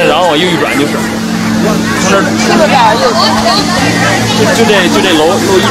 然后往右一转就是从这儿，就就这就这楼楼一层